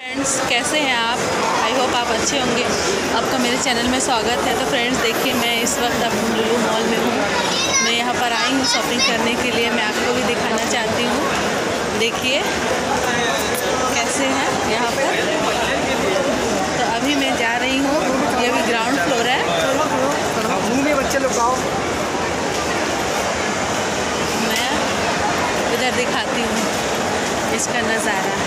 Friends कैसे हैं आप? आई होप आप अच्छे होंगे। आपका मेरे चैनल में स्वागत है। तो फ्रेंड्स देखिए मैं इस वक्त अब लुलू मॉल में हूँ। मैं यहाँ पर आई हूँ शॉपिंग करने के लिए। मैं आपको भी दिखाना चाहती हूँ। देखिए कैसे हैं यहाँ पर? तो अभी मैं जा रही हूँ। ये अभी ग्राउंड फ्लोर है। बच्चे लोग मैं इधर दिखाती हूँ। इसका नज़ारा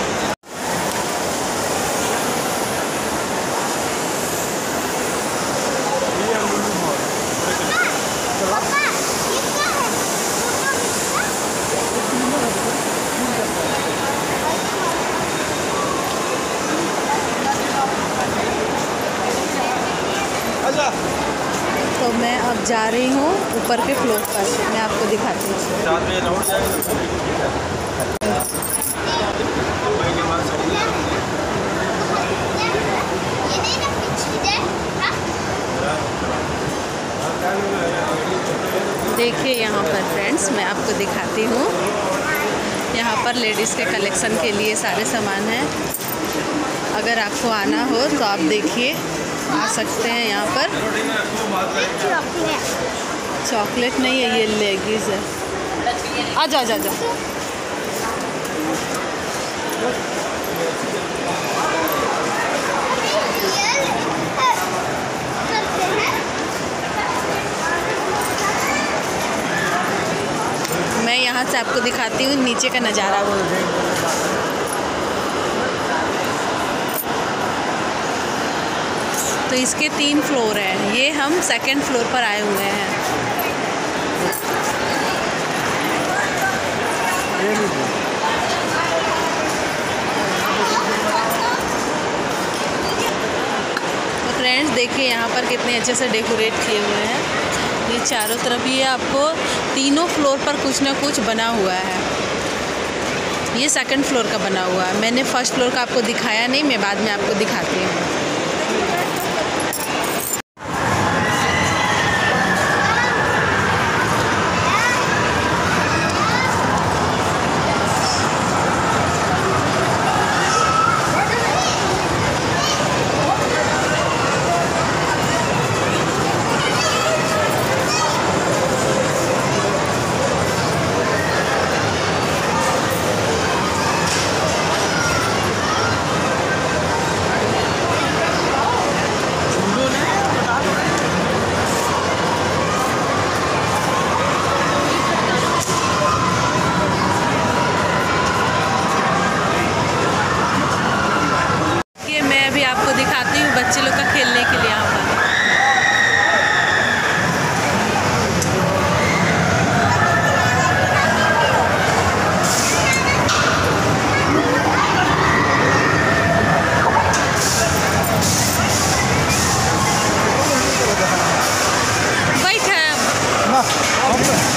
अच्छा तो मैं अब जा रही हूँ ऊपर के फ्लोर पर। मैं आपको दिखाती हूँ। देखिए यहाँ पर फ्रेंड्स मैं आपको दिखाती हूँ। यहाँ पर लेडीज़ के कलेक्शन के लिए सारे सामान हैं। अगर आपको आना हो तो आप देखिए। आ सकते हैं यहाँ पर। चॉकलेट नहीं है, ये लेगीज है। आ जा जा जा। मैं यहाँ से आपको दिखाती हूँ नीचे का नज़ारा। तो इसके तीन फ्लोर हैं। ये हम सेकंड फ्लोर पर आए हुए हैं। तो फ्रेंड्स देखिए यहाँ पर कितने अच्छे से डेकोरेट किए हुए हैं। ये चारों तरफ़ ये आपको तीनों फ्लोर पर कुछ ना कुछ बना हुआ है। ये सेकंड फ्लोर का बना हुआ है। मैंने फ़र्स्ट फ्लोर का आपको दिखाया नहीं, मैं बाद में आपको दिखाती हूँ। Let's go.